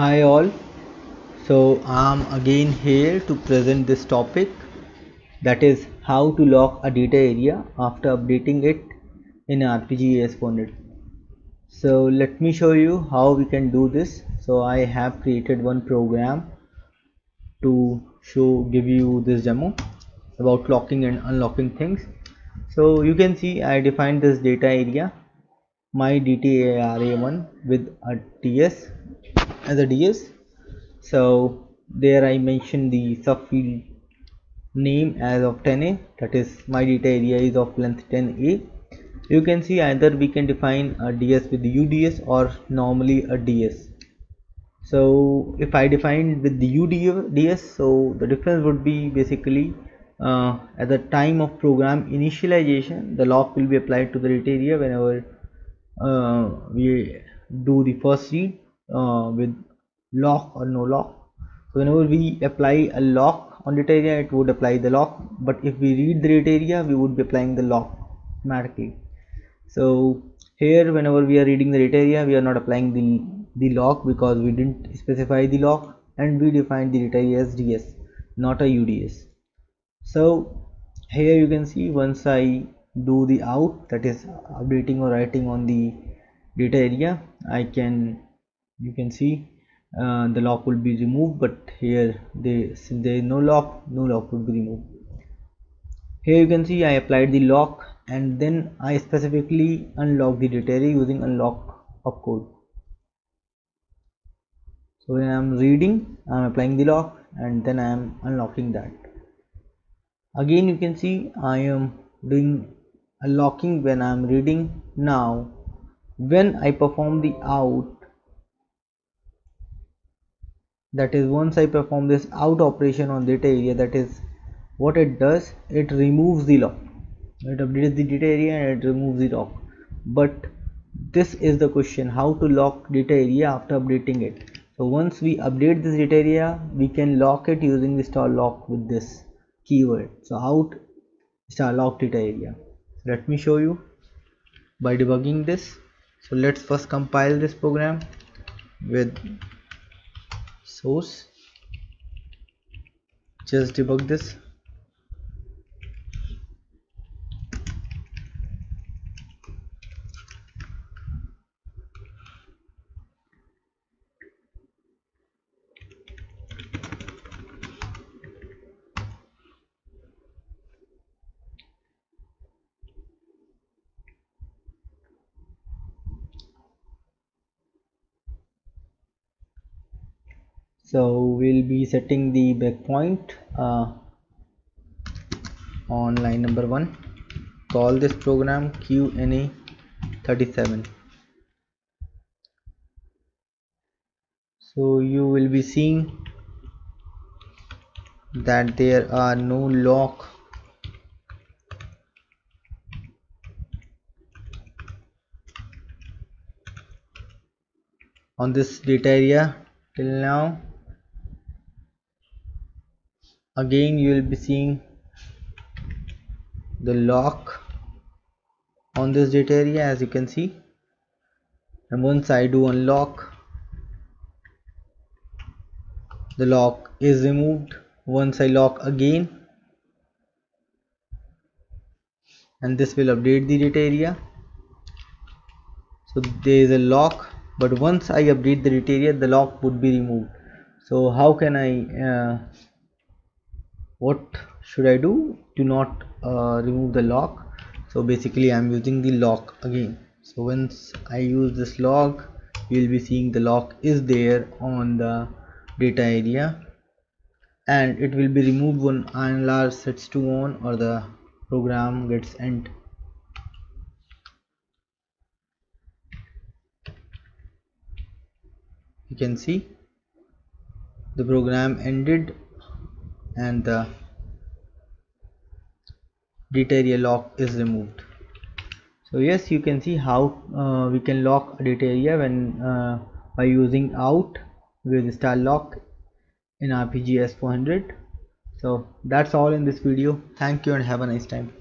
hi all. So i'm again here to present this topic that is how to lock a data area after updating it in rpg as400 so let me show you how we can do this. So i have created one program to show give you this demo about locking and unlocking things. So you can see i defined this data area my dtara1 with a ts as a ds so there i mentioned the subfield name as of 10a that is my data area is of length 10a you can see either we can define a ds with uds or normally a ds so if i define with the uds so the difference would be basically uh, at the time of program initialization the lock will be applied to the data area whenever we do the first read uh, with lock or no lock. So whenever we apply a lock on data area it would apply the lock. But if we read the data area we would be applying the lock automatically so here whenever we are reading the data area we are not applying the the lock because we didn't specify the lock and we defined the data area as ds not a uds so here you can see once i do the out that is updating or writing on the data area i can you can see uh, the lock will be removed but here they since there is no lock no lock would be removed. Here you can see i applied the lock and then i specifically unlock the data area using unlock opcode so when i am reading i am applying the lock and then i am unlocking that. Again you can see i am doing unlocking when I am reading now. When I perform the out that is once I perform this out operation on data area that is what it does it removes the lock. It updates the data area and it removes the lock. But this is the question how to lock data area after updating it? So once we update this data area we can lock it using the star lock with this keyword. So out star lock data area let me show you. By debugging this so let's first compile this program with source. Just debug this so we'll be setting the breakpoint uh, on line number one. Call this program qna37 so you will be seeing that there are no lock on this data area till now again you will be seeing the lock on this data area as you can see. And once I do unlock the lock is removed. Once I lock again and this will update the data area. So there is a lock but once I update the data area the lock would be removed. So how can I uh, what should I do? To not uh, remove the lock. So basically I'm using the lock again. So once I use this lock you will be seeing the lock is there on the data area. And it will be removed when INLR sets to on or the program gets end. You can see the program ended and the area lock is removed. So yes you can see how uh, we can lock a area when uh, by using out with the star lock in rpg as400 so that's all in this video. Thank you and have a nice time